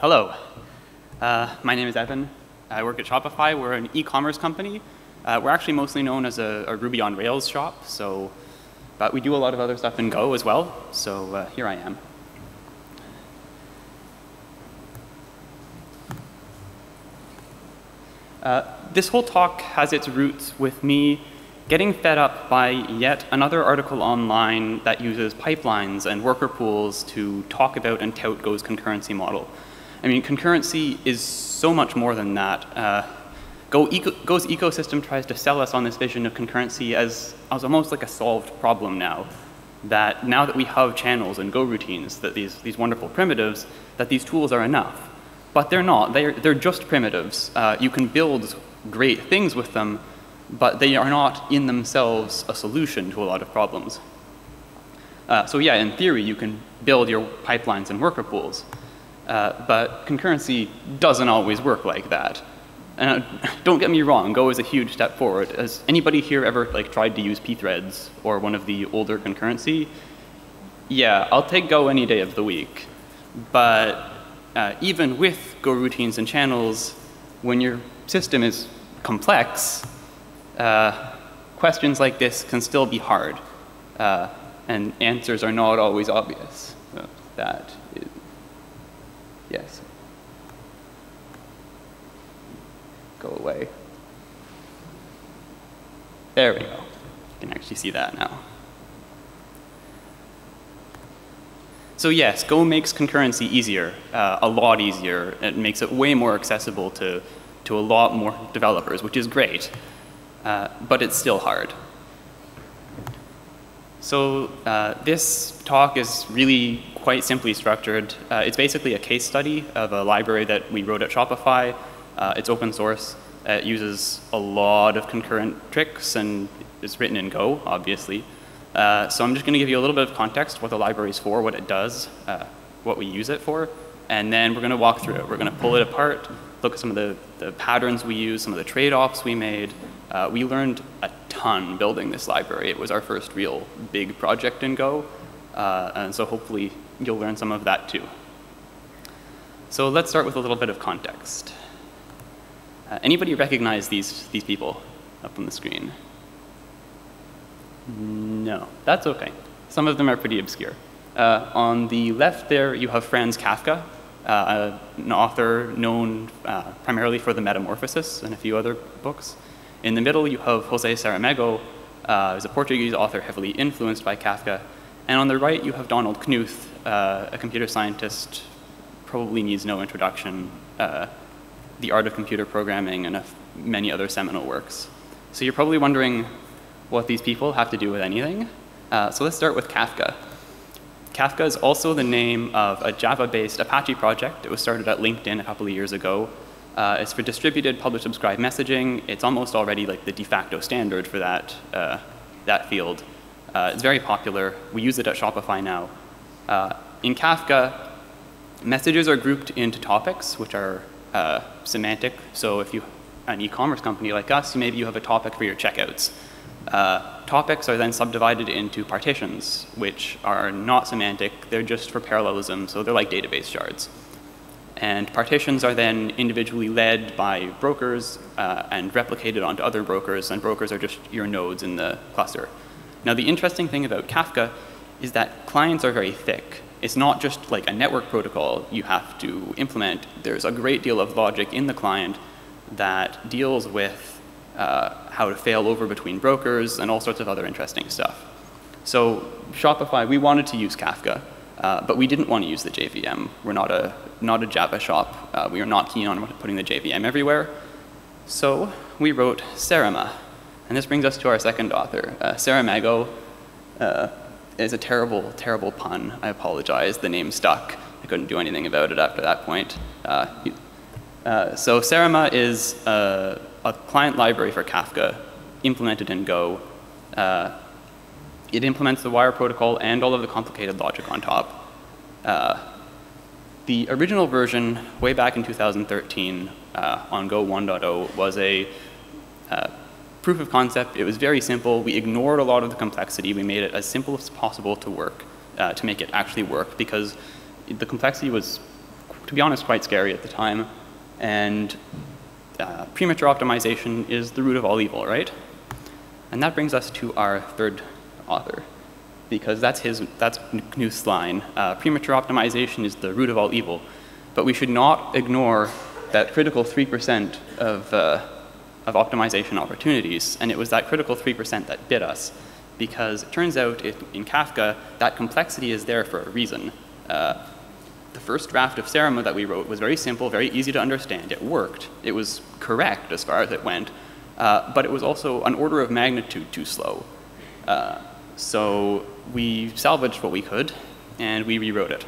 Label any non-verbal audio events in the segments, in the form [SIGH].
hello. Uh, my name is Evan. I work at Shopify. We're an e-commerce company. Uh, we're actually mostly known as a, a, Ruby on Rails shop, so, but we do a lot of other stuff in Go as well. So uh, here I am. Uh, this whole talk has its roots with me getting fed up by yet another article online that uses pipelines and worker pools to talk about and tout Go's concurrency model. I mean, concurrency is so much more than that. Uh, Go eco Go's ecosystem tries to sell us on this vision of concurrency as, as almost like a solved problem now. That now that we have channels and Go routines, that these, these wonderful primitives, that these tools are enough. But they're not. They're, they're just primitives. Uh, you can build great things with them, but they are not in themselves a solution to a lot of problems. Uh, so yeah, in theory, you can build your pipelines and worker pools, uh, but concurrency doesn't always work like that. And uh, [LAUGHS] don't get me wrong, Go is a huge step forward. Has anybody here ever like tried to use pthreads or one of the older concurrency? Yeah, I'll take Go any day of the week. But uh, even with Go routines and channels, when your system is complex, uh, questions like this can still be hard, uh, and answers are not always obvious. So that yes. Go away. There we go. You can actually see that now. So yes, Go makes concurrency easier, uh, a lot easier. It makes it way more accessible to, to a lot more developers, which is great. Uh, but it's still hard. So uh, this talk is really quite simply structured. Uh, it's basically a case study of a library that we wrote at Shopify. Uh, it's open source. It uses a lot of concurrent tricks and it's written in Go, obviously. Uh, so I'm just going to give you a little bit of context, what the library is for, what it does, what we use it for, and then we're going to walk through it. We're going to pull it apart, look at some of the, the patterns we use, some of the trade-offs we made, uh, we learned a ton building this library. It was our first real big project in Go, uh, and so hopefully you'll learn some of that too. So let's start with a little bit of context. Uh, anybody recognize these, these people up on the screen? No, that's okay. Some of them are pretty obscure. Uh, on the left there, you have Franz Kafka, uh, an author known uh, primarily for the Metamorphosis and a few other books. In the middle, you have Jose Saramago, uh, who's a Portuguese author heavily influenced by Kafka. And on the right, you have Donald Knuth, uh, a computer scientist, probably needs no introduction, uh, The Art of Computer Programming, and many other seminal works. So you're probably wondering what these people have to do with anything. Uh, so let's start with Kafka. Kafka is also the name of a Java-based Apache project. It was started at LinkedIn a couple of years ago. Uh, it's for distributed publish subscribe messaging. It's almost already like the de facto standard for that, uh, that field. Uh, it's very popular. We use it at Shopify now. Uh, in Kafka, messages are grouped into topics, which are uh, semantic. So if you an e-commerce company like us, maybe you have a topic for your checkouts. Uh, topics are then subdivided into partitions, which are not semantic. They're just for parallelism, so they're like database shards. And partitions are then individually led by brokers uh, and replicated onto other brokers, and brokers are just your nodes in the cluster. Now, the interesting thing about Kafka is that clients are very thick. It's not just like a network protocol you have to implement. There's a great deal of logic in the client that deals with uh, how to fail over between brokers and all sorts of other interesting stuff. So Shopify, we wanted to use Kafka. Uh, but we didn't want to use the JVM. We're not a, not a Java shop. Uh, we are not keen on putting the JVM everywhere. So we wrote Sarama. And this brings us to our second author. Uh, Saramago uh, is a terrible, terrible pun. I apologize. The name stuck. I couldn't do anything about it after that point. Uh, uh, so Sarama is a, a, client library for Kafka implemented in Go. It implements the wire protocol and all of the complicated logic on top. The original version, way back in 2013 uh, on Go 1.0, was a uh, proof of concept. It was very simple. We ignored a lot of the complexity. We made it as simple as possible to work, uh, to make it actually work, because the complexity was to be honest, quite scary at the time. And uh, premature optimization is the root of all evil, right? And that brings us to our third author, because that's his, that's Knuth's line. Uh, premature optimization is the root of all evil, but we should not ignore that critical 3% of, uh, of optimization opportunities, and it was that critical 3% that bit us, because it turns out it, in Kafka, that complexity is there for a reason. Uh, the first draft of Sarama that we wrote was very simple, very easy to understand. It worked. It was correct as far as it went, uh, but it was also an order of magnitude too slow. Uh, so we salvaged what we could, and we rewrote it.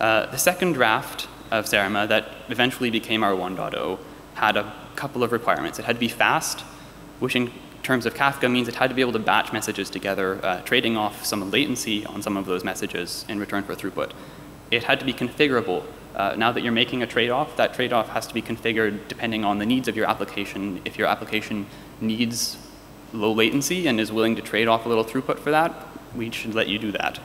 Uh, the second draft of Sarama that eventually became our 1.0 had a couple of requirements. It had to be fast, which in terms of Kafka means it had to be able to batch messages together, uh, trading off some latency on some of those messages in return for throughput. It had to be configurable. Uh, now that you're making a trade-off, that trade-off has to be configured depending on the needs of your application. If your application needs low latency and is willing to trade off a little throughput for that, we should let you do that.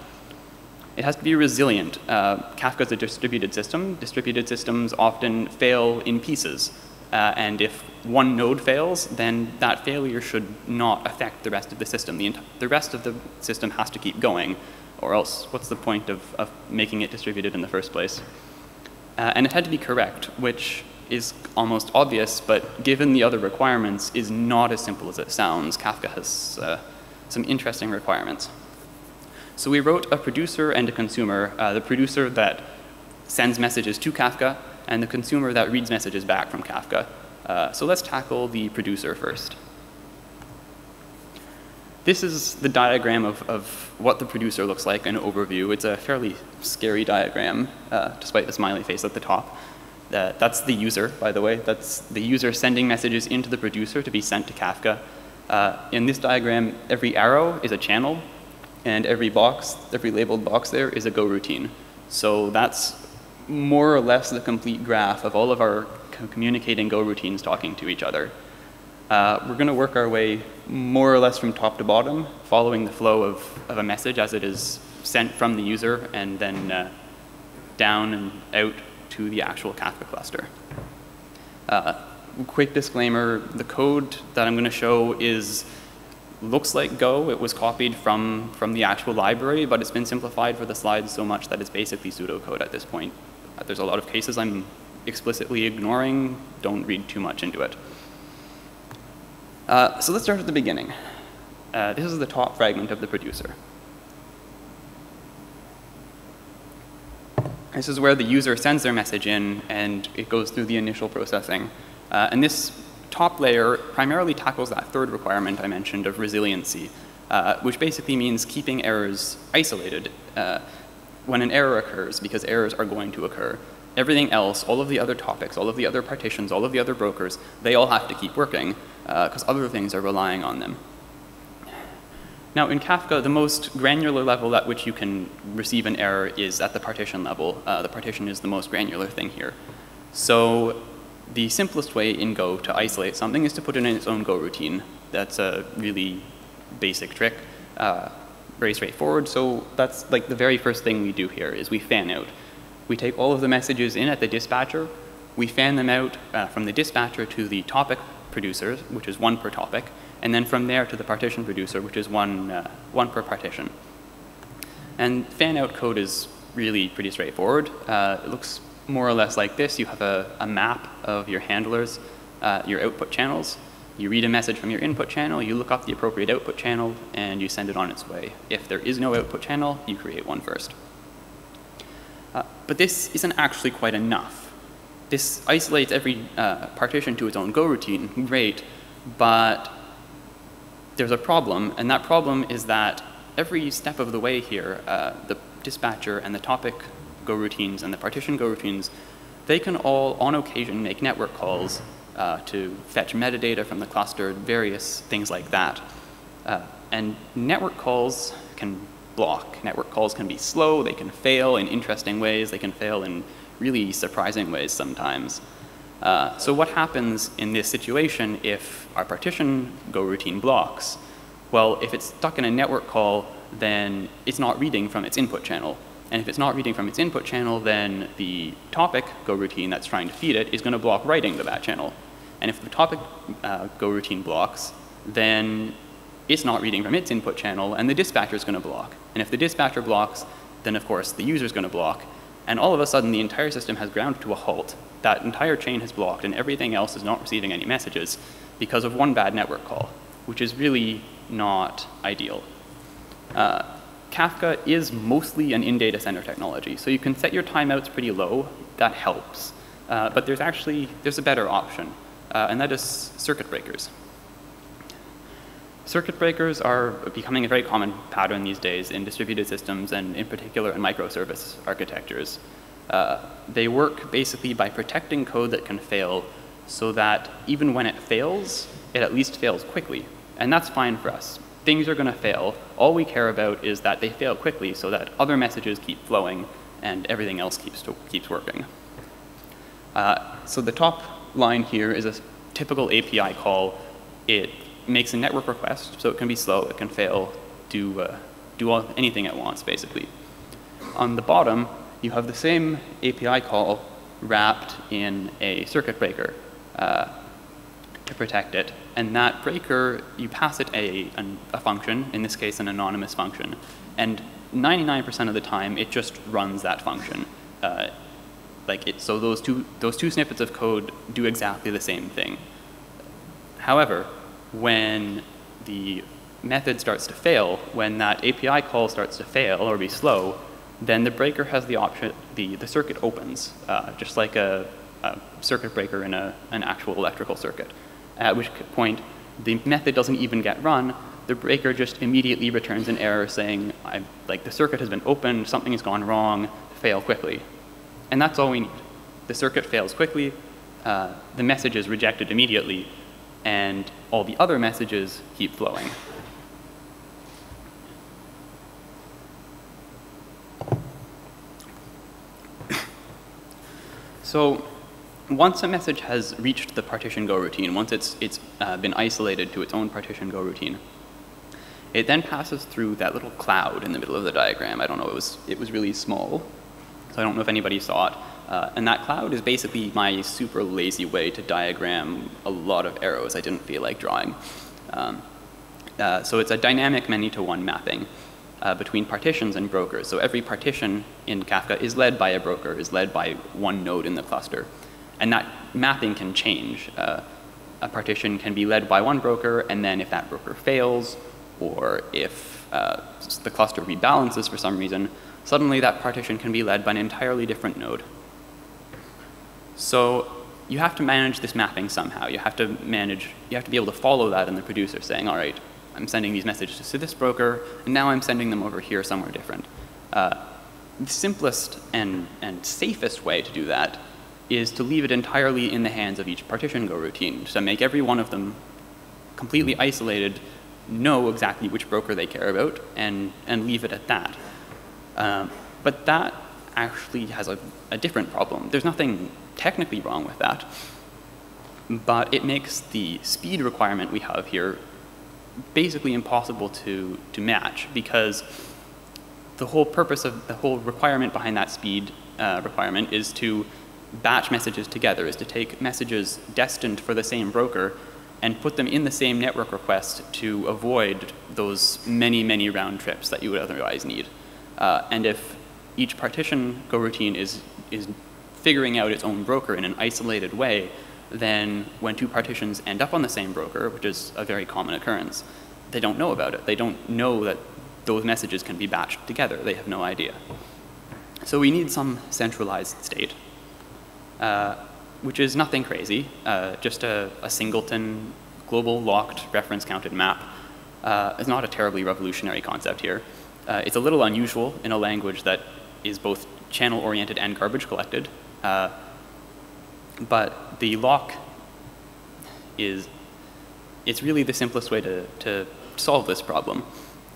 It has to be resilient. Uh, Kafka is a distributed system. Distributed systems often fail in pieces. Uh, and if one node fails, then that failure should not affect the rest of the system. The, the rest of the system has to keep going, or else what's the point of, of making it distributed in the first place? Uh, and it had to be correct, which is almost obvious, but given the other requirements, is not as simple as it sounds. Kafka has uh, some interesting requirements. So we wrote a producer and a consumer, uh, the producer that sends messages to Kafka, and the consumer that reads messages back from Kafka. Uh, so let's tackle the producer first. This is the diagram of, of what the producer looks like, an overview. It's a fairly scary diagram, uh, despite the smiley face at the top. Uh, that's the user, by the way. That's the user sending messages into the producer to be sent to Kafka. Uh, in this diagram, every arrow is a channel, and every box, every labeled box there is a Go routine. So that's more or less the complete graph of all of our communicating Go routines talking to each other. Uh, we're going to work our way more or less from top to bottom, following the flow of, of a message as it is sent from the user and then uh, down and out to the actual Kafka cluster. Uh, quick disclaimer, the code that I'm going to show is looks like Go. It was copied from, from the actual library, but it's been simplified for the slides so much that it's basically pseudocode at this point. Uh, there's a lot of cases I'm explicitly ignoring. Don't read too much into it. Uh, so let's start at the beginning. Uh, this is the top fragment of the producer. This is where the user sends their message in and it goes through the initial processing. Uh, and this top layer primarily tackles that third requirement I mentioned of resiliency, uh, which basically means keeping errors isolated. Uh, when an error occurs, because errors are going to occur, everything else, all of the other topics, all of the other partitions, all of the other brokers, they all have to keep working because uh, other things are relying on them. Now in Kafka, the most granular level at which you can receive an error is at the partition level. Uh, the partition is the most granular thing here. So the simplest way in Go to isolate something is to put it in its own Go routine. That's a really basic trick. Uh, very straightforward. So that's like the very first thing we do here is we fan out. We take all of the messages in at the dispatcher, we fan them out uh, from the dispatcher to the topic producers, which is one per topic, and then from there to the partition producer, which is one, uh, one per partition. And fan out code is really pretty straightforward. Uh, it looks more or less like this. You have a, a map of your handlers, uh, your output channels, you read a message from your input channel, you look up the appropriate output channel, and you send it on its way. If there is no output channel, you create one first. Uh, but this isn't actually quite enough. This isolates every uh, partition to its own Go routine, great, but there's a problem, and that problem is that every step of the way here, uh, the dispatcher and the topic Go routines and the partition Go routines, they can all, on occasion, make network calls uh, to fetch metadata from the cluster, various things like that. Uh, and network calls can block. Network calls can be slow, they can fail in interesting ways, they can fail in really surprising ways sometimes. Uh, so what happens in this situation if our partition go routine blocks? Well, if it's stuck in a network call, then it's not reading from its input channel. And if it's not reading from its input channel, then the topic Go routine that's trying to feed it is going to block writing to that channel. And if the topic uh, Go routine blocks, then it's not reading from its input channel, and the dispatcher is going to block. And if the dispatcher blocks, then of course the user is going to block. And all of a sudden, the entire system has ground to a halt. That entire chain has blocked, and everything else is not receiving any messages because of one bad network call, which is really not ideal. Uh, Kafka is mostly an in-data center technology, so you can set your timeouts pretty low. That helps. Uh, but there's actually, there's a better option, uh, and that is circuit breakers. Circuit breakers are becoming a very common pattern these days in distributed systems and in particular in microservice architectures. Uh, they work basically by protecting code that can fail so that even when it fails, it at least fails quickly. And that's fine for us. Things are going to fail. All we care about is that they fail quickly so that other messages keep flowing and everything else keeps, keeps working. Uh, so the top line here is a typical API call. It makes a network request, so it can be slow, it can fail, do, uh, do all, anything it wants, basically. On the bottom, you have the same API call wrapped in a circuit breaker uh, to protect it. And that breaker, you pass it a, a function, in this case an anonymous function, and 99% of the time it just runs that function. Uh, like it, so those two, those two snippets of code do exactly the same thing. However, when the method starts to fail, when that API call starts to fail or be slow, then the breaker has the option, the, the circuit opens, uh, just like a, a, circuit breaker in a, an actual electrical circuit. At which point, the method doesn't even get run, the breaker just immediately returns an error saying, like the circuit has been opened, something has gone wrong, fail quickly. And that's all we need. The circuit fails quickly, uh, the message is rejected immediately, and all the other messages keep flowing. [COUGHS] So once a message has reached the partition go routine, once it's, it's uh, been isolated to its own partition go routine, it then passes through that little cloud in the middle of the diagram. I don't know, it was, it was really small, so I don't know if anybody saw it. Uh, and that cloud is basically my super lazy way to diagram a lot of arrows I didn't feel like drawing. Um, uh, so it's a dynamic many-to-one mapping uh, between partitions and brokers. So every partition in Kafka is led by a broker, is led by one node in the cluster. And that mapping can change. Uh, a partition can be led by one broker, and then if that broker fails, or if uh, the cluster rebalances for some reason, suddenly that partition can be led by an entirely different node. So you have to manage this mapping somehow. You have to manage, you have to be able to follow that in the producer saying, all right, I'm sending these messages to this broker, and now I'm sending them over here somewhere different. Uh, the simplest and, and safest way to do that is to leave it entirely in the hands of each partition go routine, to make every one of them completely isolated, know exactly which broker they care about, and, and leave it at that. Uh, but that actually has a, a different problem. There's nothing technically wrong with that, but it makes the speed requirement we have here basically impossible to, to match because the whole purpose of the whole requirement behind that speed uh, requirement is to batch messages together, is to take messages destined for the same broker and put them in the same network request to avoid those many, many round trips that you would otherwise need. Uh, and if each partition go routine is, is figuring out its own broker in an isolated way, then when two partitions end up on the same broker, which is a very common occurrence, they don't know about it. They don't know that those messages can be batched together. They have no idea. So we need some centralized state, uh, which is nothing crazy, uh, just a, a, singleton global locked reference counted map. Uh, is not a terribly revolutionary concept here. Uh, it's a little unusual in a language that is both channel oriented and garbage collected. Uh, but the lock is, it's really the simplest way to, to solve this problem.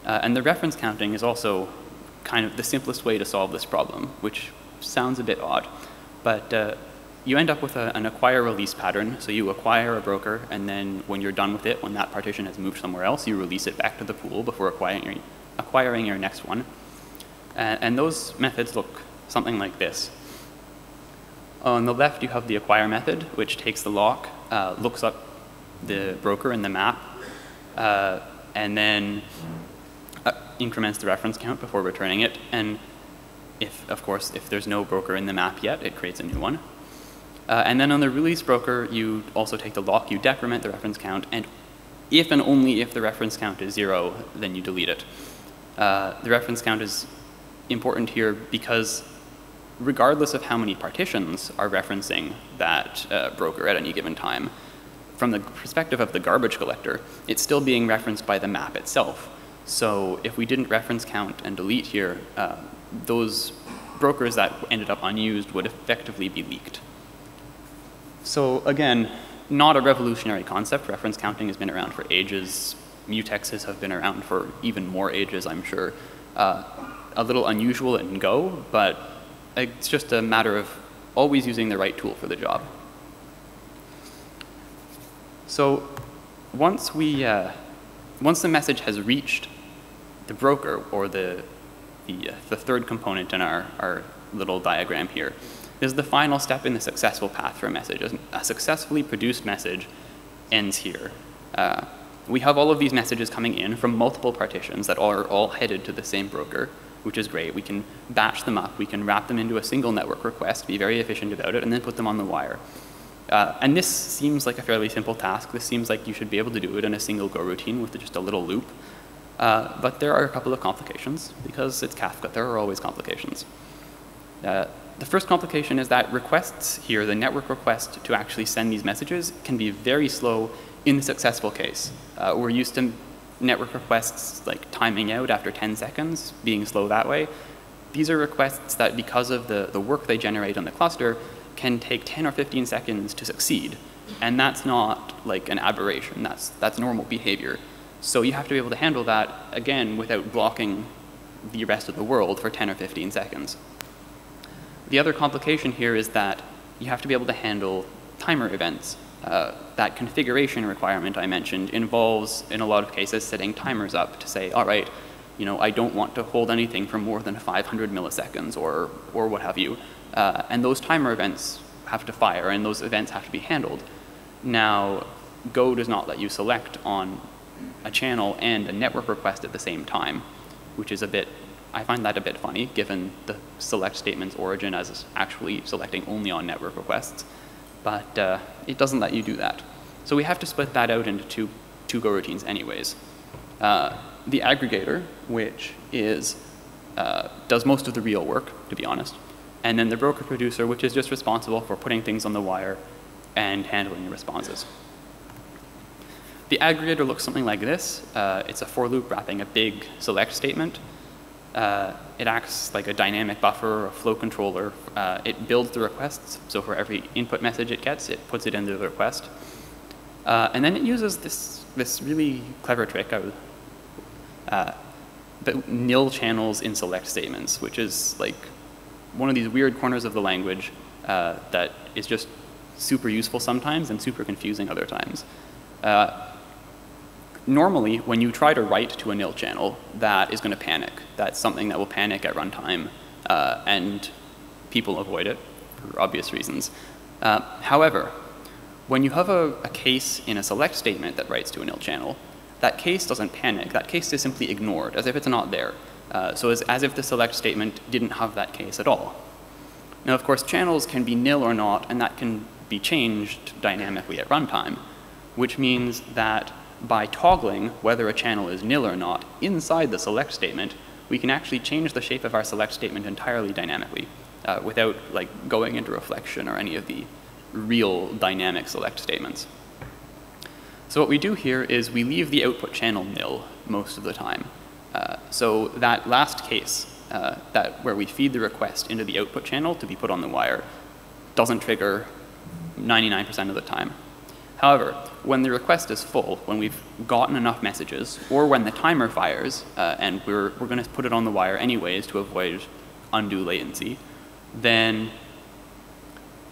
Uh, and the reference counting is also kind of the simplest way to solve this problem, which sounds a bit odd. But uh, you end up with a, an acquire release pattern. So you acquire a broker, and then when you're done with it, when that partition has moved somewhere else, you release it back to the pool before acquiring your, acquiring your next one. And, and those methods look something like this. On the left, you have the acquire method, which takes the lock, uh, looks up the broker in the map, uh, and then uh, increments the reference count before returning it. And if, of course, if there's no broker in the map yet, it creates a new one. Uh, and then on the release broker, you also take the lock, you decrement the reference count, and if and only if the reference count is zero, then you delete it. Uh, the reference count is important here because regardless of how many partitions are referencing that uh, broker at any given time, from the perspective of the garbage collector, it's still being referenced by the map itself. So if we didn't reference count and delete here, uh, those brokers that ended up unused would effectively be leaked. So again, not a revolutionary concept. Reference counting has been around for ages. Mutexes have been around for even more ages, I'm sure. Uh, a little unusual in Go, but it's just a matter of always using the right tool for the job. So once we, uh, once the message has reached the broker or the, the, uh, the third component in our, our little diagram here, is the final step in the successful path for a message. A successfully produced message ends here. Uh, we have all of these messages coming in from multiple partitions that are all headed to the same broker, which is great. We can batch them up. We can wrap them into a single network request, be very efficient about it, and then put them on the wire. Uh, and this seems like a fairly simple task. This seems like you should be able to do it in a single Go routine with just a little loop. Uh, but there are a couple of complications because it's Kafka. There are always complications. Uh, the first complication is that requests here, the network request to actually send these messages, can be very slow in the successful case. Uh, we're used to network requests like timing out after 10 seconds, being slow that way. These are requests that because of the, the work they generate on the cluster can take 10 or 15 seconds to succeed. And that's not like an aberration, that's, that's normal behavior. So you have to be able to handle that, again, without blocking the rest of the world for 10 or 15 seconds. The other complication here is that you have to be able to handle timer events. Uh, that configuration requirement I mentioned involves, in a lot of cases, setting timers up to say, all right, you know, I don't want to hold anything for more than 500 milliseconds or, or what have you. Uh, and those timer events have to fire and those events have to be handled. Now, Go does not let you select on a channel and a network request at the same time, which is a bit I find that a bit funny, given the select statement's origin as actually selecting only on network requests. But uh, it doesn't let you do that. So we have to split that out into two, two Go routines anyways. Uh, the aggregator, which is, uh, does most of the real work, to be honest. And then the broker producer, which is just responsible for putting things on the wire and handling the responses. The aggregator looks something like this. Uh, it's a for loop wrapping a big select statement uh, it acts like a dynamic buffer or a flow controller. Uh, it builds the requests, so for every input message it gets, it puts it into the request. Uh, and then it uses this, this really clever trick of uh, nil channels in select statements, which is like one of these weird corners of the language uh, that is just super useful sometimes and super confusing other times. Uh, normally, when you try to write to a nil channel, that is going to panic. That's something that will panic at runtime, uh, and people avoid it for obvious reasons. Uh, however, when you have a, a, case in a select statement that writes to a nil channel, that case doesn't panic. That case is simply ignored, as if it's not there. Uh, so as, as if the select statement didn't have that case at all. Now, of course, channels can be nil or not, and that can be changed dynamically at runtime, which means that by toggling whether a channel is nil or not inside the select statement, we can actually change the shape of our select statement entirely dynamically uh, without like going into reflection or any of the real dynamic select statements. So what we do here is we leave the output channel nil most of the time. Uh, so that last case, uh, that where we feed the request into the output channel to be put on the wire, doesn't trigger 99% of the time. However, when the request is full, when we've gotten enough messages, or when the timer fires, uh, and we're, we're going to put it on the wire anyways to avoid undue latency, then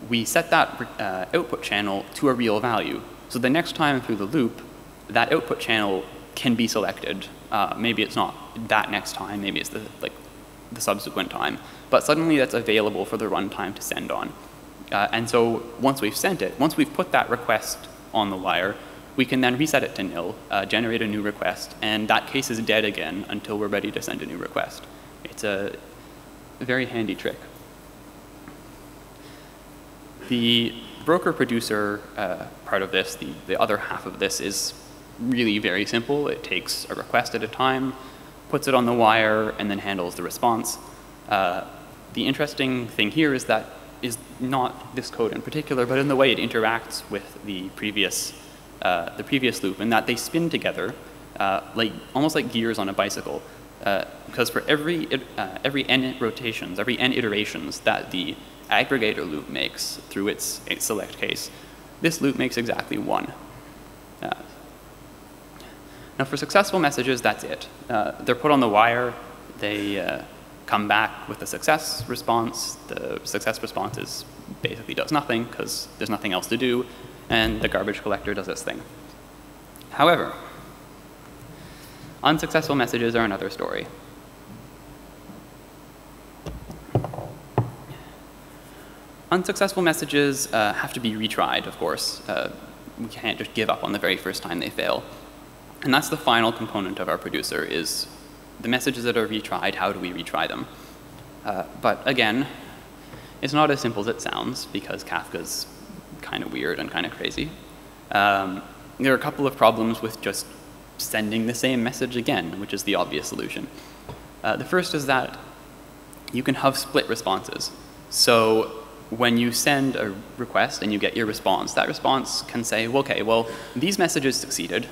we set that uh, output channel to a real value. So the next time through the loop, that output channel can be selected. Uh, maybe it's not that next time, maybe it's the like the subsequent time, but suddenly that's available for the runtime to send on. Uh, and so once we've sent it, once we've put that request on the wire, we can then reset it to nil, uh, generate a new request, and that case is dead again until we're ready to send a new request. It's a very handy trick. The broker-producer uh, part of this, the, the other half of this, is really very simple. It takes a request at a time, puts it on the wire, and then handles the response. Uh, the interesting thing here is that is not this code in particular, but in the way it interacts with the previous, uh, the previous loop, and that they spin together, uh, like almost like gears on a bicycle. Uh, because for every uh, every n rotations, every n iterations that the aggregator loop makes through its, its select case, this loop makes exactly one. Uh, now for successful messages, that's it. Uh, they're put on the wire. They come back with a success response. The success response is basically does nothing because there's nothing else to do, and the garbage collector does its thing. However, unsuccessful messages are another story. Unsuccessful messages uh, have to be retried, of course. Uh, we can't just give up on the very first time they fail. And that's the final component of our producer is the messages that are retried, how do we retry them? Uh, but again, it's not as simple as it sounds because Kafka's kind of weird and kind of crazy. Um, there are a couple of problems with just sending the same message again, which is the obvious solution. Uh, the first is that you can have split responses. So when you send a request and you get your response, that response can say, well, okay, well, these messages succeeded,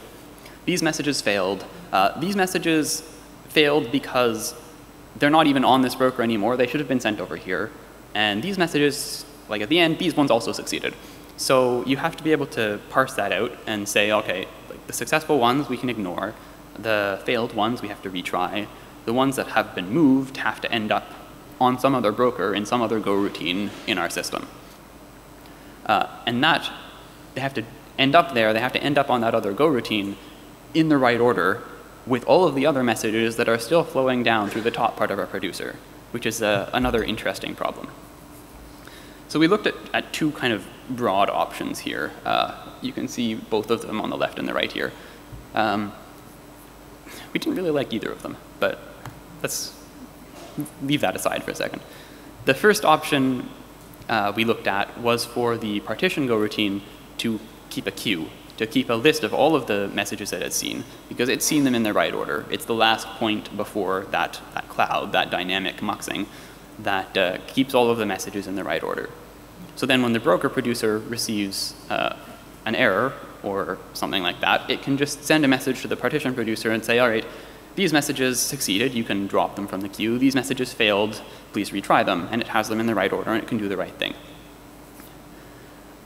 these messages failed, uh, these messages failed because they're not even on this broker anymore. They should have been sent over here. And these messages, like at the end, these ones also succeeded. So you have to be able to parse that out and say, okay, like the successful ones we can ignore. The failed ones we have to retry. The ones that have been moved have to end up on some other broker in some other Go routine in our system. Uh, and that, they have to end up there, they have to end up on that other Go routine in the right order with all of the other messages that are still flowing down through the top part of our producer, which is uh, another interesting problem. So we looked at, at two kind of broad options here. Uh, you can see both of them on the left and the right here. Um, we didn't really like either of them, but let's leave that aside for a second. The first option uh, we looked at was for the partition go routine to keep a queue to keep a list of all of the messages that it's seen because it's seen them in the right order. It's the last point before that, that cloud, that dynamic muxing, that uh, keeps all of the messages in the right order. So then when the broker producer receives uh, an error or something like that, it can just send a message to the partition producer and say, all right, these messages succeeded, you can drop them from the queue. These messages failed, please retry them. And it has them in the right order and it can do the right thing.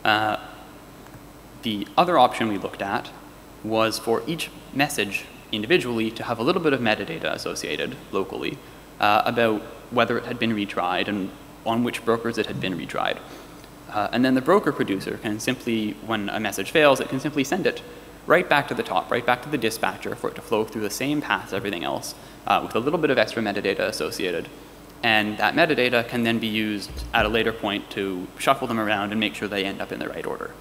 Uh, the other option we looked at was for each message individually to have a little bit of metadata associated locally uh, about whether it had been retried and on which brokers it had been retried. Uh, and then the broker producer can simply, when a message fails, it can simply send it right back to the top, right back to the dispatcher for it to flow through the same path as everything else uh, with a little bit of extra metadata associated. And that metadata can then be used at a later point to shuffle them around and make sure they end up in the right order.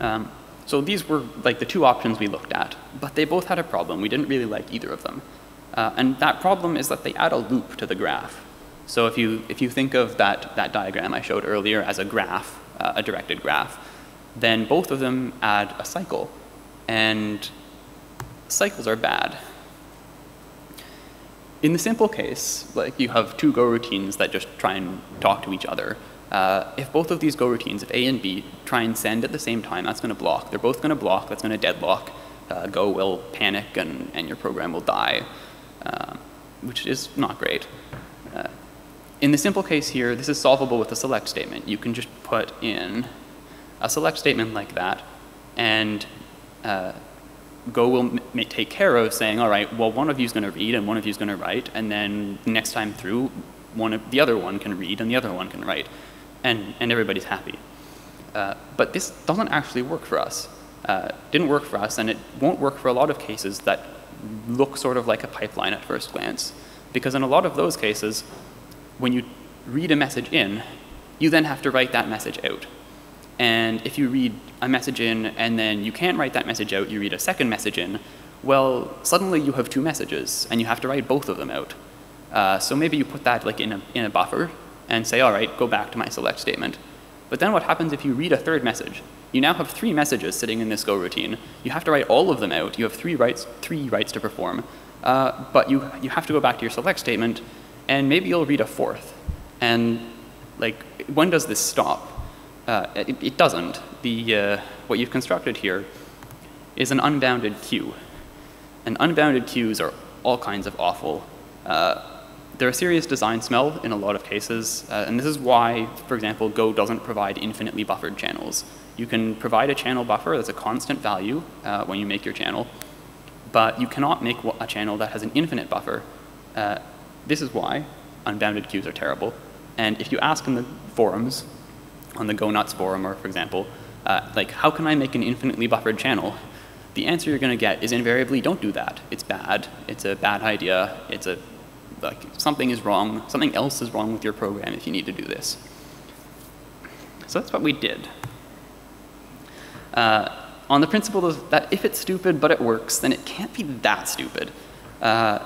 Um, so these were like the two options we looked at, but they both had a problem. We didn't really like either of them. Uh, and that problem is that they add a loop to the graph. So if you, if you think of that, that diagram I showed earlier as a graph, uh, a directed graph, then both of them add a cycle. And cycles are bad. In the simple case, like you have two Go routines that just try and talk to each other, uh, if both of these Go routines, if A and B, try and send at the same time, that's going to block. They're both going to block. That's going to deadlock. Uh, Go will panic and, and your program will die, uh, which is not great. Uh, in the simple case here, this is solvable with a select statement. You can just put in a select statement like that, and uh, Go will take care of saying, all right, well, one of you is going to read and one of you is going to write, and then next time through, one of, the other one can read and the other one can write and, and everybody's happy. Uh, but this doesn't actually work for us. Uh, didn't work for us, and it won't work for a lot of cases that look sort of like a pipeline at first glance. Because in a lot of those cases, when you read a message in, you then have to write that message out. And if you read a message in and then you can't write that message out, you read a second message in, well, suddenly you have two messages and you have to write both of them out. Uh, so maybe you put that like in a, in a buffer and say, all right, go back to my select statement. But then what happens if you read a third message? You now have three messages sitting in this Go routine. You have to write all of them out. You have three writes, three writes to perform. Uh, but you, you have to go back to your select statement, and maybe you'll read a fourth. And like, when does this stop? Uh, it, it, doesn't. The, uh, what you've constructed here is an unbounded queue. And unbounded queues are all kinds of awful. Uh, they're a serious design smell in a lot of cases, uh, and this is why, for example, Go doesn't provide infinitely buffered channels. You can provide a channel buffer that's a constant value uh, when you make your channel, but you cannot make a channel that has an infinite buffer. Uh, this is why unbounded queues are terrible. And if you ask in the forums, on the Go Nuts forum, or for example, uh, like, how can I make an infinitely buffered channel? The answer you're going to get is invariably, don't do that. It's bad. It's a bad idea. It's a like something is wrong, something else is wrong with your program if you need to do this. So that's what we did. Uh, on the principle that if it's stupid but it works, then it can't be that stupid. Uh,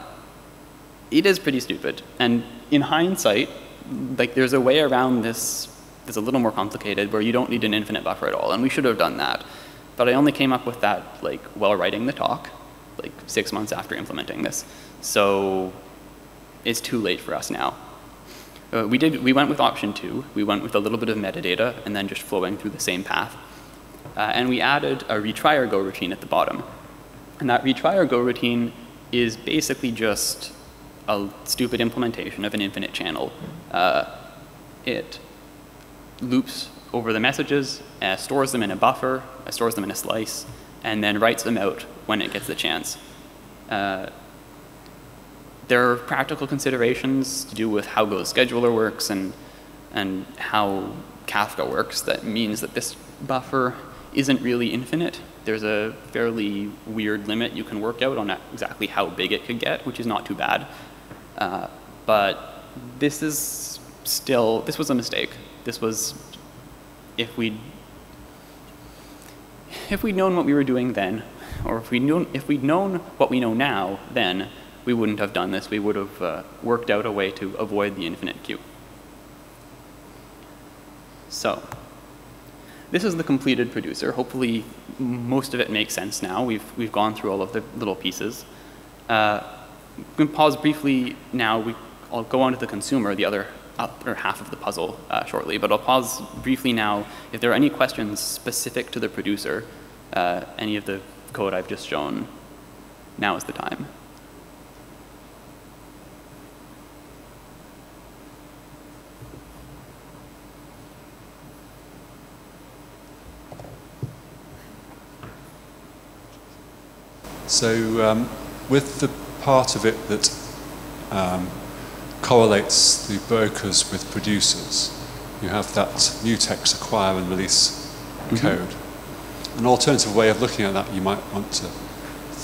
it is pretty stupid. And in hindsight, like there's a way around this that's a little more complicated where you don't need an infinite buffer at all, and we should have done that. But I only came up with that like while writing the talk, like six months after implementing this. So it's too late for us now. Uh, we, did, we went with option two. We went with a little bit of metadata and then just flowing through the same path. Uh, and we added a retry or go routine at the bottom. And that retry or go routine is basically just a stupid implementation of an infinite channel. Uh, it loops over the messages, uh, stores them in a buffer, uh, stores them in a slice, and then writes them out when it gets the chance. Uh, there are practical considerations to do with how Go scheduler works and, and how Kafka works that means that this buffer isn't really infinite. There's a fairly weird limit you can work out on exactly how big it could get, which is not too bad. Uh, but this is still, this was a mistake. This was, if we'd, if we'd known what we were doing then, or if we'd known, if we'd known what we know now then, we wouldn't have done this. We would have uh, worked out a way to avoid the infinite queue. So this is the completed producer. Hopefully most of it makes sense now. We've, we've gone through all of the little pieces. Uh, we can pause briefly now. We, I'll go on to the consumer, the other half of the puzzle uh, shortly, but I'll pause briefly now. If there are any questions specific to the producer, uh, any of the code I've just shown, now is the time. So um, with the part of it that um, correlates the brokers with producers, you have that mutex acquire and release mm -hmm. code. An alternative way of looking at that you might want to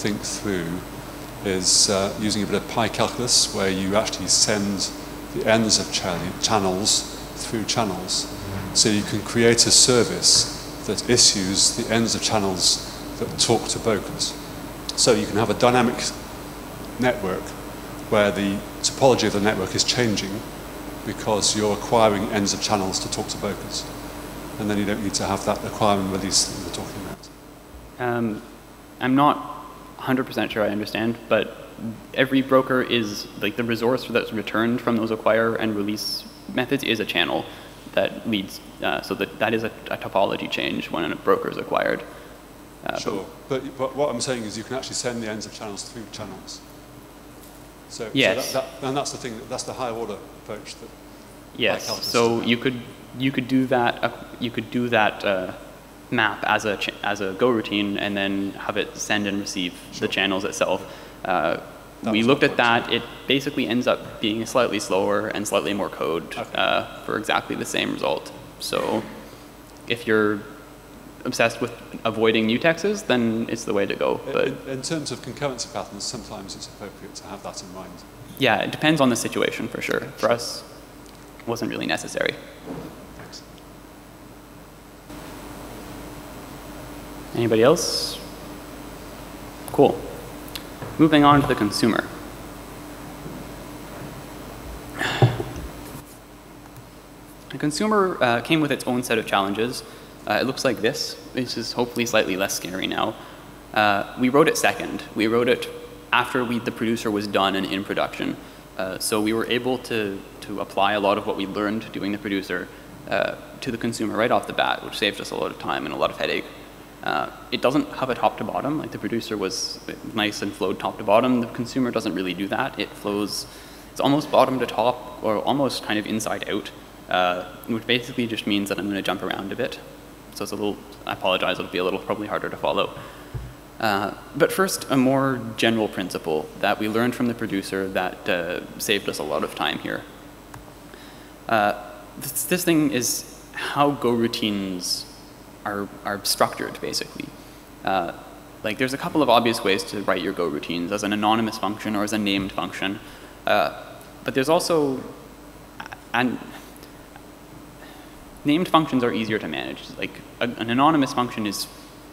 think through is uh, using a bit of pi calculus, where you actually send the ends of channels through channels. So you can create a service that issues the ends of channels that talk to brokers. So you can have a dynamic network where the topology of the network is changing because you're acquiring ends of channels to talk to brokers. And then you don't need to have that acquire and release that were talking about. Um, I'm not 100% sure I understand, but every broker is, like the resource that's returned from those acquire and release methods is a channel that leads, uh, so that, that is a, a topology change when a broker is acquired. Uh, sure, but, but what I'm saying is you can actually send the ends of channels through channels. So, yes. So that, that, and that's the thing, that's the higher order approach that Yes, so you could, you could do that, uh, you could do that uh, map as a, as a Go routine and then have it send and receive sure. the channels itself. Uh, we looked at that, it basically ends up being slightly slower and slightly more code okay. Uh, for exactly the same result. So if you're obsessed with avoiding mutexes, then it's the way to go. But in, in terms of concurrency patterns, sometimes it's appropriate to have that in mind. yeah, it depends on the situation for sure. For us, it wasn't really necessary. Thanks. Anybody else? Cool. Moving on to the consumer. [SIGHS] The consumer uh, came with its own set of challenges. Uh, it looks like this. This is hopefully slightly less scary now. Uh, we wrote it second. We wrote it after we, the producer was done and in production. Uh, so we were able to, to apply a lot of what we learned doing the producer uh, to the consumer right off the bat, which saved us a lot of time and a lot of headache. Uh, it doesn't have a top to bottom, like the producer was nice and flowed top to bottom. The consumer doesn't really do that. It flows, it's almost bottom to top or almost kind of inside out, uh, which basically just means that I'm going to jump around a bit. So it's a little, I apologize, it'll be a little probably harder to follow. Uh, but first, a more general principle that we learned from the producer that uh, saved us a lot of time here. Uh, this, this, thing is how Go routines are, are structured, basically. Uh, like, there's a couple of obvious ways to write your Go routines, as an anonymous function or as a named function. Uh, but there's also, and named functions are easier to manage. Like, a, an anonymous function is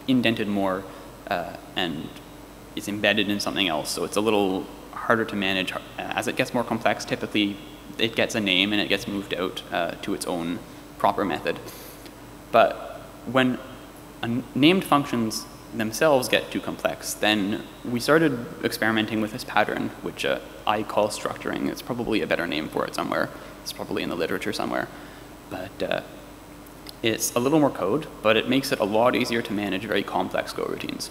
indented more uh, and is embedded in something else. So it's a little harder to manage. Uh, as it gets more complex, typically it gets a name and it gets moved out uh, to its own proper method. But when named functions themselves get too complex, then we started experimenting with this pattern, which uh, I call structuring. It's probably a better name for it somewhere. It's probably in the literature somewhere. But uh, it's a little more code, but it makes it a lot easier to manage very complex Go routines.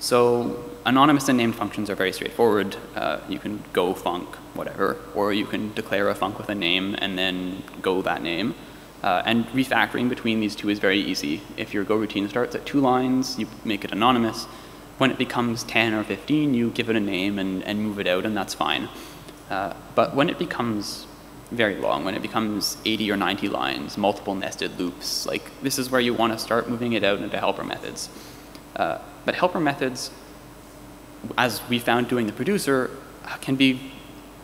So anonymous and named functions are very straightforward. Uh, you can go func whatever, or you can declare a func with a name and then go that name. Uh, and refactoring between these two is very easy. If your Go routine starts at two lines, you make it anonymous. When it becomes 10 or 15, you give it a name and, and move it out, and that's fine. Uh, but when it becomes very long, when it becomes 80 or 90 lines, multiple nested loops, like this is where you want to start moving it out into helper methods. Uh, but helper methods, as we found doing the producer, can be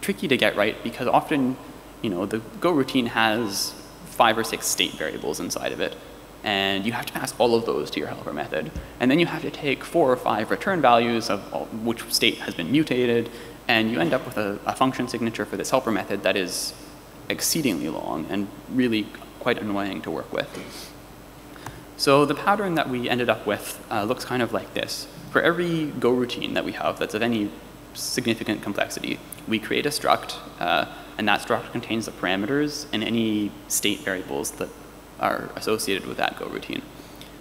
tricky to get right because often, you know, the Go routine has five or six state variables inside of it. And you have to pass all of those to your helper method. And then you have to take four or five return values of which state has been mutated, and you end up with a, a function signature for this helper method that is exceedingly long and really quite annoying to work with. So the pattern that we ended up with uh, looks kind of like this. For every Go routine that we have that's of any significant complexity, we create a struct, uh, and that struct contains the parameters and any state variables that are associated with that Go routine.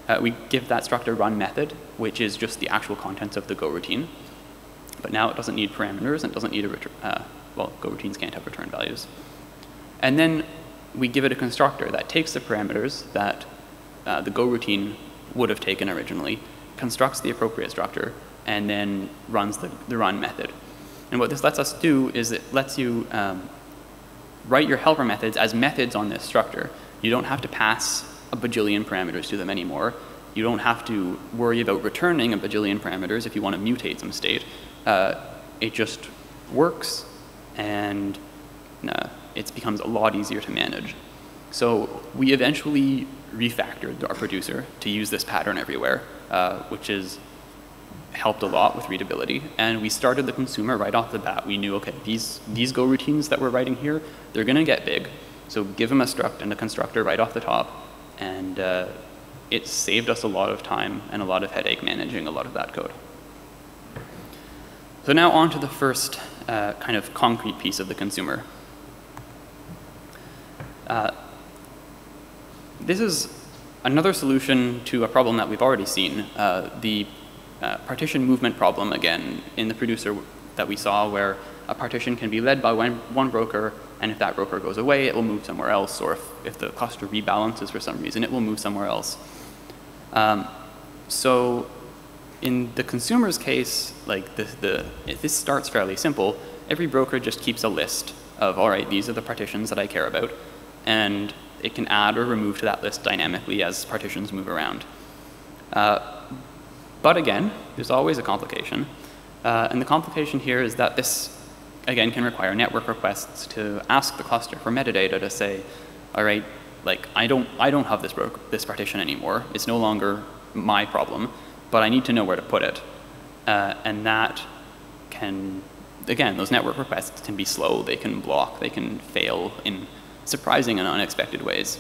Uh, we give that struct a run method, which is just the actual contents of the Go routine. But now it doesn't need parameters and it doesn't need a return, uh, well, Go routines can't have return values. And then we give it a constructor that takes the parameters that uh, the Go routine would have taken originally, constructs the appropriate structure, and then runs the, the run method. And what this lets us do is it lets you um, write your helper methods as methods on this structure. You don't have to pass a bajillion parameters to them anymore. You don't have to worry about returning a bajillion parameters if you want to mutate some state. Uh, it just works and it becomes a lot easier to manage. So we eventually refactored our producer to use this pattern everywhere, uh, which has helped a lot with readability. And we started the consumer right off the bat. We knew, okay, these, these Go routines that we're writing here, they're going to get big. So give them a struct and a constructor right off the top. And uh, it saved us a lot of time and a lot of headache managing a lot of that code. So now on to the first uh, kind of concrete piece of the consumer, uh, this is another solution to a problem that we've already seen, uh, the uh, partition movement problem again in the producer that we saw where a partition can be led by one, one broker and if that broker goes away it will move somewhere else or if, if the cluster rebalances for some reason it will move somewhere else. Um, so in the consumer's case, like the, the, this starts fairly simple. Every broker just keeps a list of, all right, these are the partitions that I care about and it can add or remove to that list dynamically as partitions move around. Uh, but again, there's always a complication. Uh, and the complication here is that this again, can require network requests to ask the cluster for metadata to say, all right, like I don't, I don't have this, this partition anymore. It's no longer my problem, but I need to know where to put it. Uh, and that can, again, those network requests can be slow, they can block, they can fail in surprising and unexpected ways.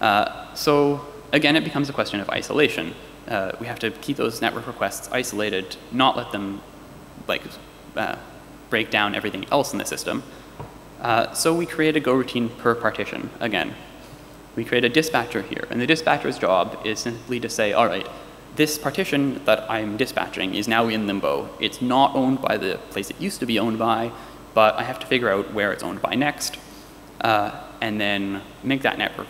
Uh, so again, it becomes a question of isolation. Uh, we have to keep those network requests isolated, not let them like uh, break down everything else in the system. Uh, so we create a go routine per partition again. We create a dispatcher here, and the dispatcher's job is simply to say, all right, this partition that I'm dispatching is now in limbo. It's not owned by the place it used to be owned by, but I have to figure out where it's owned by next, uh, and then make that network,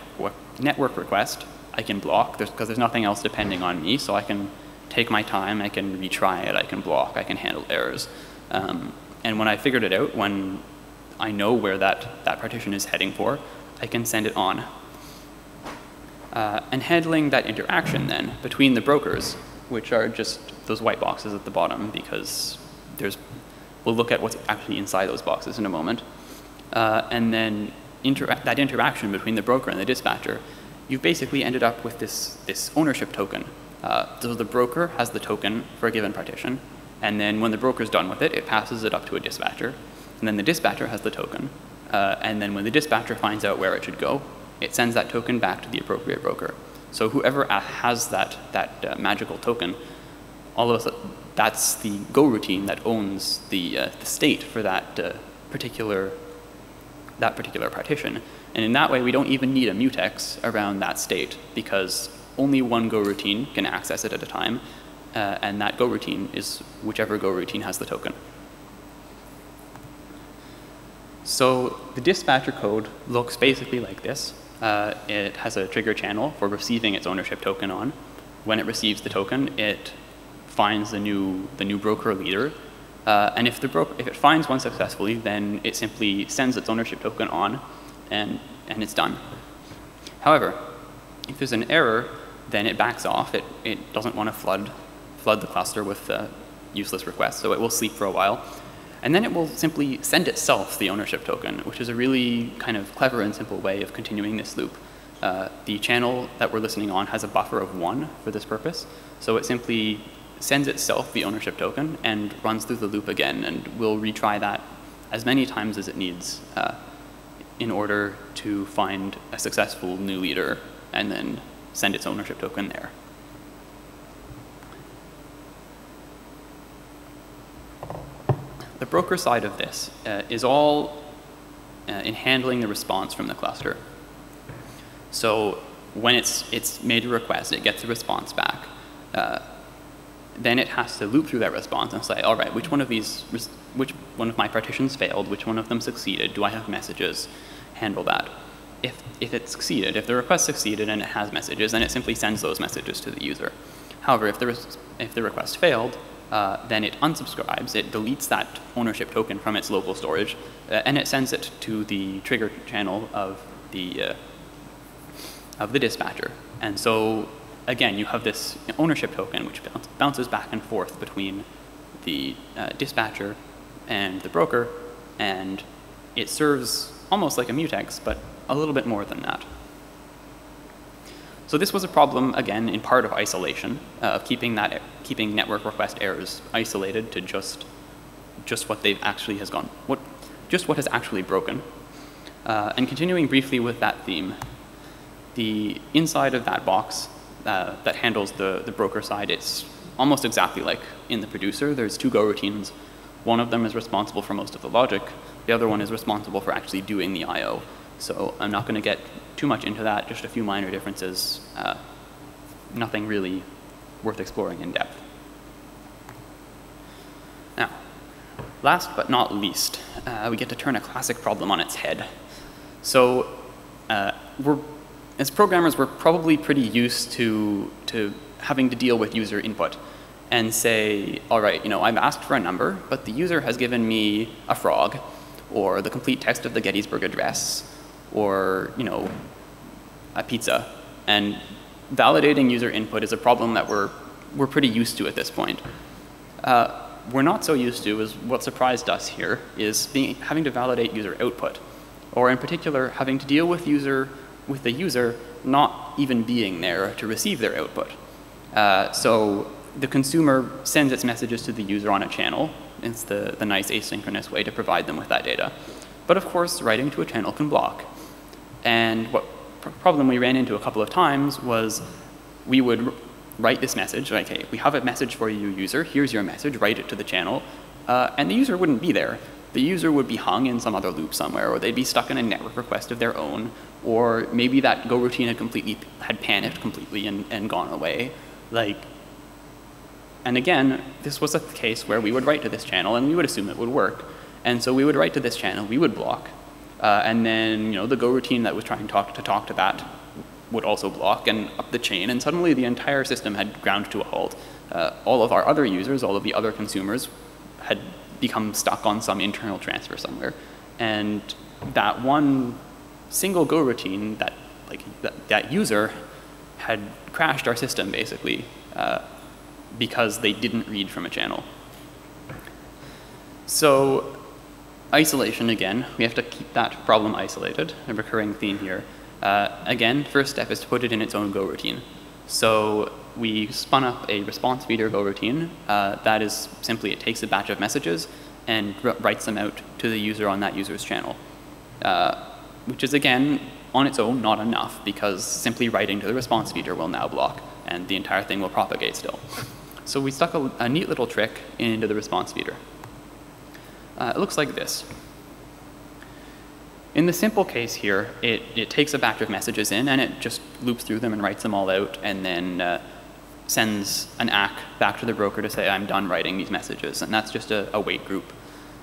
network request. I can block, because there's, there's nothing else depending on me, so I can take my time, I can retry it, I can block, I can handle errors. Um, and when I figured it out, when I know where that, that partition is heading for, I can send it on. Uh, and handling that interaction then between the brokers, which are just those white boxes at the bottom because there's, we'll look at what's actually inside those boxes in a moment. Uh, and then inter that interaction between the broker and the dispatcher, you've basically ended up with this, this ownership token. Uh, so the broker has the token for a given partition, and then when the broker's done with it, it passes it up to a dispatcher, and then the dispatcher has the token. Uh, and then when the dispatcher finds out where it should go, it sends that token back to the appropriate broker. So whoever has that, that uh, magical token, all of that's the Go routine that owns the, uh, the state for that uh, particular, that particular partition. And in that way, we don't even need a mutex around that state because only one Go routine can access it at a time. Uh, and that Go routine is whichever Go routine has the token. So the dispatcher code looks basically like this. Uh, it has a trigger channel for receiving its ownership token on. When it receives the token, it finds the new, the new broker leader. Uh, and if, the broker, if it finds one successfully, then it simply sends its ownership token on and, and it's done. However, if there's an error, then it backs off. It, it doesn't want to flood, flood the cluster with uh, useless requests, so it will sleep for a while. And then it will simply send itself the ownership token, which is a really kind of clever and simple way of continuing this loop. Uh, the channel that we're listening on has a buffer of one for this purpose, so it simply sends itself the ownership token and runs through the loop again, and we'll retry that as many times as it needs uh, in order to find a successful new leader and then send its ownership token there. The broker side of this uh, is all uh, in handling the response from the cluster. So when it's, it's made a request, it gets a response back. Uh, then it has to loop through that response and say, all right, which one of these, which one of my partitions failed, which one of them succeeded, do I have messages, handle that. If, if it succeeded, if the request succeeded and it has messages, then it simply sends those messages to the user. However, if the, if the request failed, uh, then it unsubscribes, it deletes that ownership token from its local storage, uh, and it sends it to the trigger channel of the, uh, of the dispatcher. And so, again, you have this ownership token which bounces back and forth between the uh, dispatcher and the broker, and it serves almost like a mutex, but a little bit more than that. So this was a problem, again, in part of isolation, uh, of keeping that keeping network request errors isolated to just just what they've actually has gone, what just what has actually broken. Uh, and continuing briefly with that theme, the inside of that box uh, that handles the, the broker side, it's almost exactly like in the producer. There's two Go routines. One of them is responsible for most of the logic. The other one is responsible for actually doing the I.O. So I'm not going to get too much into that, just a few minor differences, uh, nothing really worth exploring in depth. Now, last but not least, uh, we get to turn a classic problem on its head. So uh, we're, as programmers, we're probably pretty used to, to having to deal with user input and say, all right, you know, I've asked for a number, but the user has given me a frog, or the complete text of the Gettysburg Address, or you know, a pizza. And validating user input is a problem that we're, we're pretty used to at this point. Uh, we're not so used to is what surprised us here is being, having to validate user output, or in particular having to deal with user with the user not even being there to receive their output. Uh, so the consumer sends its messages to the user on a channel. It's the, the nice asynchronous way to provide them with that data. But of course, writing to a channel can block. And what pr problem we ran into a couple of times was we would write this message, like, hey, we have a message for you, user, here's your message, write it to the channel, uh, and the user wouldn't be there. The user would be hung in some other loop somewhere, or they'd be stuck in a network request of their own, or maybe that Go routine had completely, had panicked completely and, and gone away. Like, and again, this was a case where we would write to this channel and we would assume it would work. And so we would write to this channel, we would block, uh, and then you know the Go routine that was trying to talk to talk to that would also block and up the chain, and suddenly the entire system had ground to a halt. Uh, all of our other users, all of the other consumers, had become stuck on some internal transfer somewhere, and that one single Go routine, that like that, that user, had crashed our system basically uh, because they didn't read from a channel. So isolation again, we have to keep that problem isolated, a recurring theme here. Uh, again, first step is to put it in its own Go routine. So we spun up a response feeder Go routine. Uh, that is simply it takes a batch of messages and writes them out to the user on that user's channel. Uh, which is again, on its own, not enough because simply writing to the response feeder will now block and the entire thing will propagate still. So we stuck a, a neat little trick into the response feeder. Uh, it looks like this. In the simple case here, it, it takes a batch of messages in and it just loops through them and writes them all out and then uh, sends an ACK back to the broker to say, I'm done writing these messages. And that's just a, a wait group.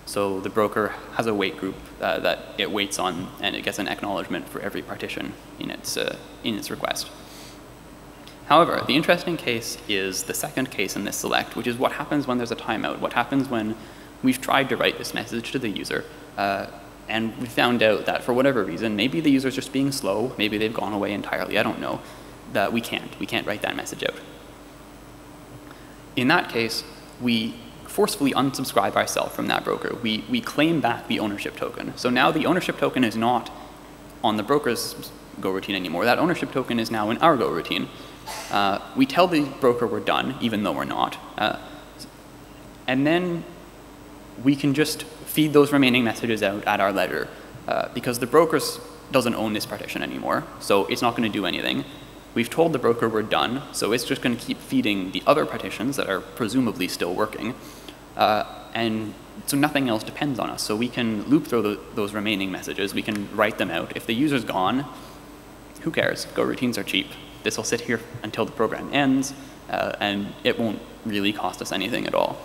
So the broker has a wait group uh, that it waits on and it gets an acknowledgement for every partition in its, uh, in its request. However, the interesting case is the second case in this select, which is what happens when there's a timeout. What happens when we've tried to write this message to the user uh, and we found out that for whatever reason, maybe the user's just being slow, maybe they've gone away entirely, I don't know, that we can't. We can't write that message out. In that case, we forcefully unsubscribe ourselves from that broker. We, we claim back the ownership token. So now the ownership token is not on the broker's Go routine anymore. That ownership token is now in our Go routine. Uh, we tell the broker we're done, even though we're not. Uh, and then we can just feed those remaining messages out at our ledger uh, because the broker doesn't own this partition anymore, so it's not going to do anything. We've told the broker we're done, so it's just going to keep feeding the other partitions that are presumably still working. Uh, and so nothing else depends on us. So we can loop through the, those remaining messages. We can write them out. If the user's gone, who cares? Go routines are cheap. This will sit here until the program ends, uh, and it won't really cost us anything at all.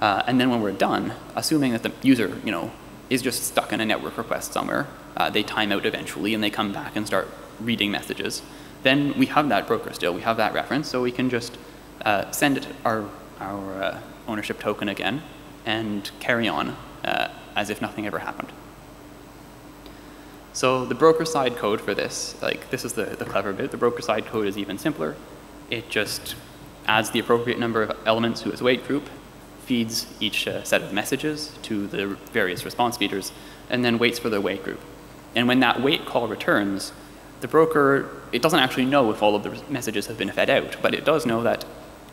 Uh, and then when we're done, assuming that the user, you know, is just stuck in a network request somewhere, uh, they time out eventually and they come back and start reading messages. Then we have that broker still, we have that reference, so we can just uh, send it our, our uh, ownership token again and carry on uh, as if nothing ever happened. So the broker side code for this, like this is the, the clever bit, the broker side code is even simpler. It just adds the appropriate number of elements to its wait group feeds each uh, set of messages to the various response feeders, and then waits for the wait group. And when that wait call returns, the broker, it doesn't actually know if all of the messages have been fed out, but it does know that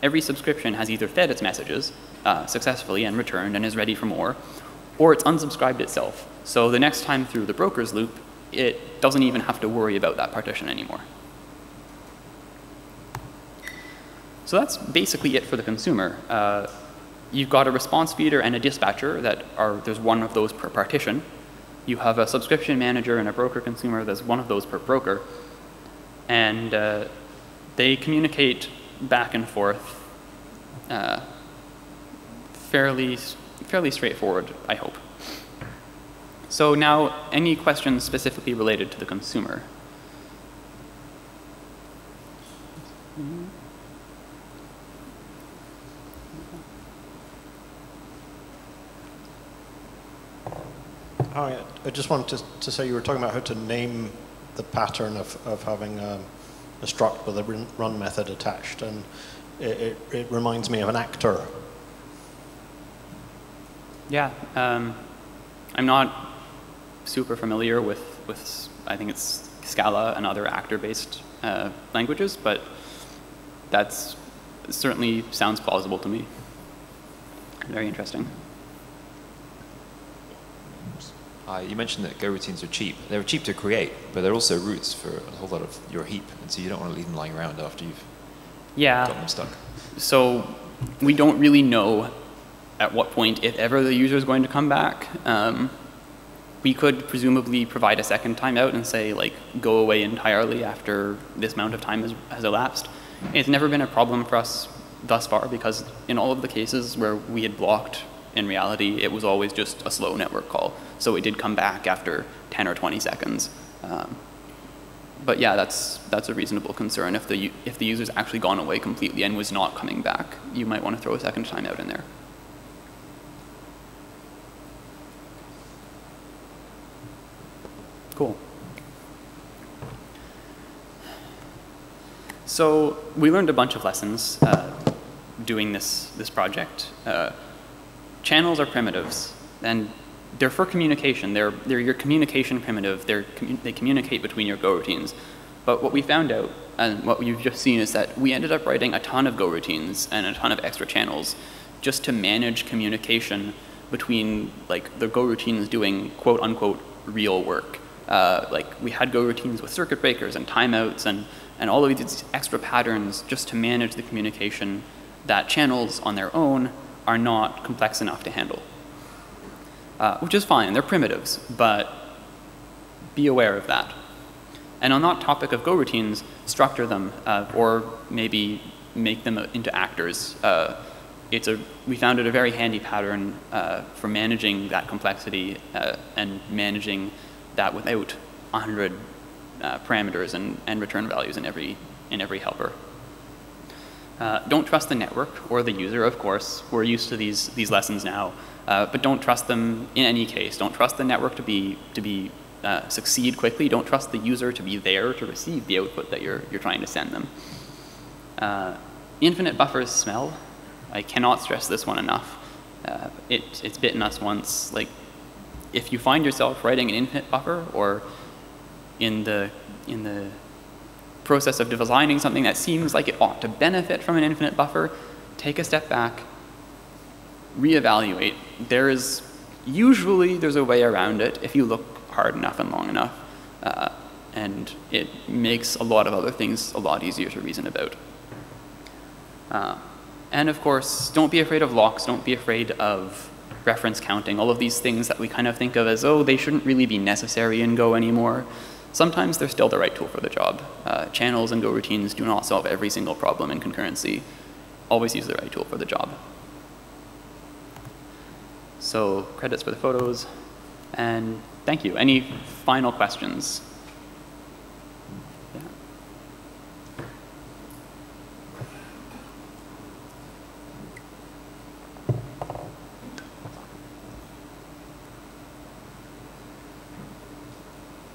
every subscription has either fed its messages uh, successfully and returned and is ready for more, or it's unsubscribed itself. So the next time through the broker's loop, it doesn't even have to worry about that partition anymore. So that's basically it for the consumer. Uh, you've got a response feeder and a dispatcher that are, there's one of those per partition. You have a subscription manager and a broker consumer, there's one of those per broker. And uh, they communicate back and forth uh, fairly, fairly straightforward, I hope. So now, any questions specifically related to the consumer? Mm -hmm. Hi, I just wanted to, to, say you were talking about how to name the pattern of, of having um, a struct with a run method attached, and it, it, it, reminds me of an actor Yeah, um, I'm not super familiar with, with, I think it's Scala and other actor-based uh, languages, but that's certainly sounds plausible to me. Very interesting. Uh, you mentioned that Go routines are cheap. They're cheap to create, but they're also roots for a whole lot of your heap, and so you don't want to leave them lying around after you've Yeah. gotten them stuck. So we don't really know at what point, if ever, the user is going to come back. Um, we could presumably provide a second timeout and say, like, go away entirely after this amount of time has, has elapsed. It's never been a problem for us thus far because in all of the cases where we had blocked, in reality, it was always just a slow network call. So it did come back after 10 or 20 seconds. Um, but yeah, that's that's a reasonable concern. If the if the user's actually gone away completely and was not coming back, you might want to throw a second timeout in there. Cool. So we learned a bunch of lessons uh, doing this this project. Uh, channels are primitives, and they're for communication. They're they're your communication primitive. They're they communicate between your Go routines. But what we found out, and what you've just seen, is that we ended up writing a ton of Go routines and a ton of extra channels just to manage communication between like the Go routines doing quote unquote real work. Uh, like we had Go routines with circuit breakers and timeouts and, and all of these extra patterns just to manage the communication that channels on their own are not complex enough to handle. Uh, which is fine, they're primitives, but be aware of that. And on that topic of Go routines, structure them uh, or maybe make them into actors. Uh, it's a, we found it a very handy pattern uh, for managing that complexity uh, and managing that without 100 uh, parameters and, and return values in every, in every helper. Uh, don't trust the network or the user, of course. We're used to these, these lessons now. Uh, but don't trust them in any case. Don't trust the network to be, to be uh, succeed quickly. Don't trust the user to be there to receive the output that you're, you're trying to send them. Uh, infinite buffers smell. I cannot stress this one enough. Uh, it, it's bitten us once. Like, if you find yourself writing an infinite buffer or in the, in the process of designing something that seems like it ought to benefit from an infinite buffer, take a step back, reevaluate. There is usually there's a way around it if you look hard enough and long enough, uh, and it makes a lot of other things a lot easier to reason about. Uh, and of course, don't be afraid of locks. Don't be afraid of reference counting. All of these things that we kind of think of as oh they shouldn't really be necessary in Go anymore. Sometimes they're still the right tool for the job. Uh, channels and Go routines do not solve every single problem in concurrency. Always use the right tool for the job. So credits for the photos, and thank you. Any final questions?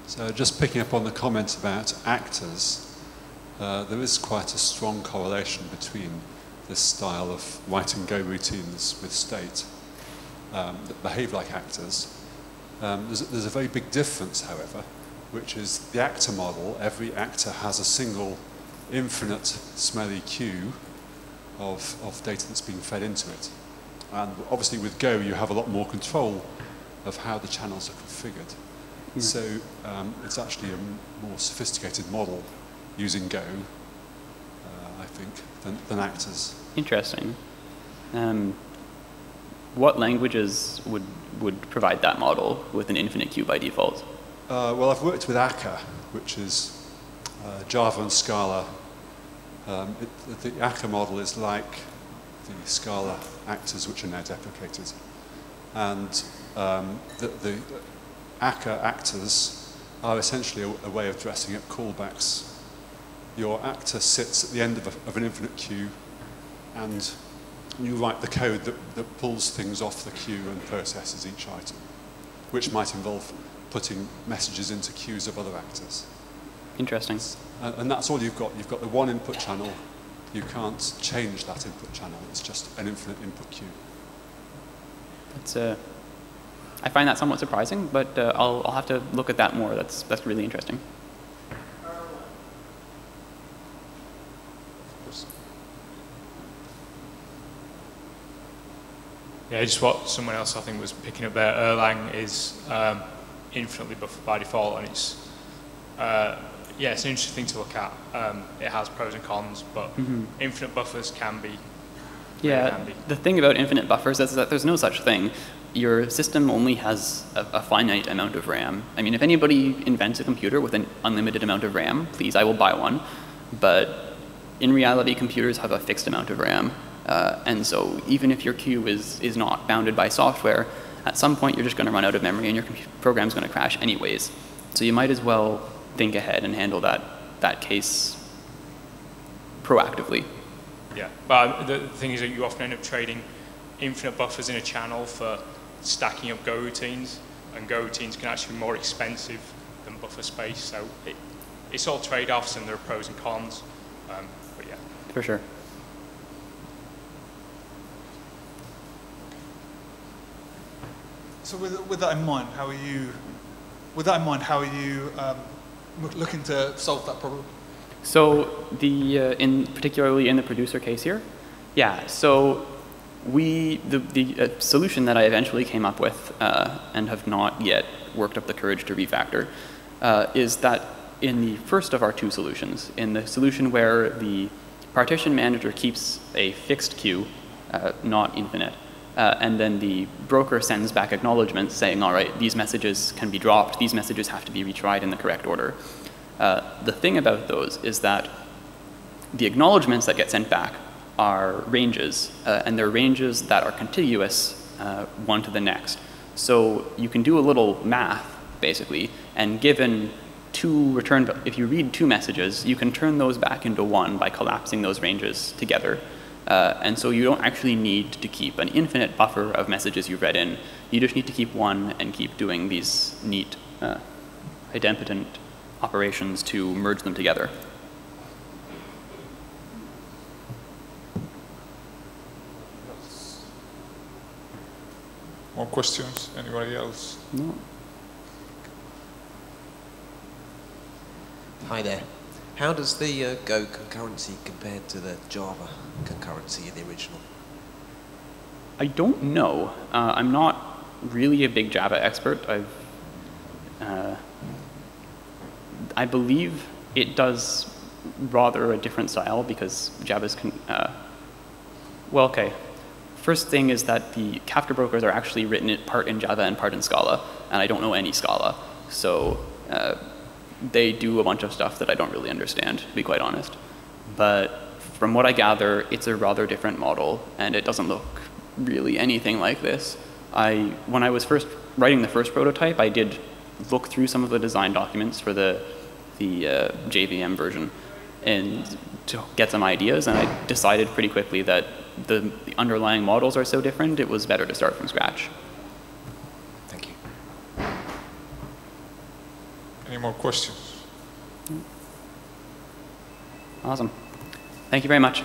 So just picking up on the comment about actors, uh, there is quite a strong correlation between this style of writing Go routines with state um, that behave like actors. Um, there's, there's a very big difference, however, which is the actor model. Every actor has a single infinite smelly queue of, of data that's being fed into it. And obviously with Go, you have a lot more control of how the channels are configured. So um, it's actually a more sophisticated model using Go, uh, I think, than, than actors. Interesting. Um, what languages would, would provide that model with an infinite queue by default? Uh, well, I've worked with Akka, which is uh, Java and Scala. Um, it, the Akka model is like the Scala actors, which are now deprecated. And um, the, the Akka actors are essentially a, a way of dressing up callbacks. Your actor sits at the end of, a, of an infinite queue, and you write the code that, that pulls things off the queue and processes each item, which might involve putting messages into queues of other actors. Interesting. And, and that's all you've got. You've got the one input channel. You can't change that input channel. It's just an infinite input queue. That's, uh, I find that somewhat surprising, but uh, I'll, I'll have to look at that more. That's, that's really interesting. Yeah, just what someone else I think was picking up there. Erlang is um, infinitely buffered by default, and it's uh, yeah, it's an interesting thing to look at. Um, it has pros and cons, but infinite buffers can be Yeah, handy. the thing about infinite buffers is that there's no such thing. Your system only has a, a finite amount of RAM. I mean, if anybody invents a computer with an unlimited amount of RAM, please, I will buy one. But in reality, computers have a fixed amount of RAM. Uh, and so even if your queue is, is not bounded by software, at some point you're just going to run out of memory and your program's going to crash anyways. So you might as well think ahead and handle that, that case proactively. Yeah, but the thing is that you often end up trading infinite buffers in a channel for stacking up Go routines, and Go routines can actually be more expensive than buffer space. So it, it's all trade-offs, and there are pros and cons. Um, but yeah, For sure. So with, with that in mind, how are you, with that in mind, how are you um, looking to solve that problem? So the uh, in particularly in the producer case here, yeah. So we the the uh, solution that I eventually came up with uh, and have not yet worked up the courage to refactor uh, is that in the first of our two solutions, in the solution where the partition manager keeps a fixed queue, uh, not infinite, uh, and then the broker sends back acknowledgments saying, all right, these messages can be dropped, these messages have to be retried in the correct order. Uh, the thing about those is that the acknowledgments that get sent back are ranges, uh, and they're ranges that are contiguous uh, one to the next. So you can do a little math, basically, and given two return, if you read two messages, you can turn those back into one by collapsing those ranges together. Uh, and so you don't actually need to keep an infinite buffer of messages you've read in. You just need to keep one and keep doing these neat uh, idempotent operations to merge them together. More questions? Anybody else? No. Hi there. How does the uh, Go concurrency compare to the Java concurrency in the original? I don't know. Uh, I'm not really a big Java expert. I've, uh, I believe it does rather a different style because Java's. Con- uh, well, okay. First thing is that the Kafka brokers are actually written part in Java and part in Scala, and I don't know any Scala, so uh, they do a bunch of stuff that I don't really understand, to be quite honest. But from what I gather, it's a rather different model, and it doesn't look really anything like this. I, when I was first writing the first prototype, I did look through some of the design documents for the, the uh, JVM version and to get some ideas, and I decided pretty quickly that the, the underlying models are so different, it was better to start from scratch. Thank you. Any more questions? Awesome. Thank you very much.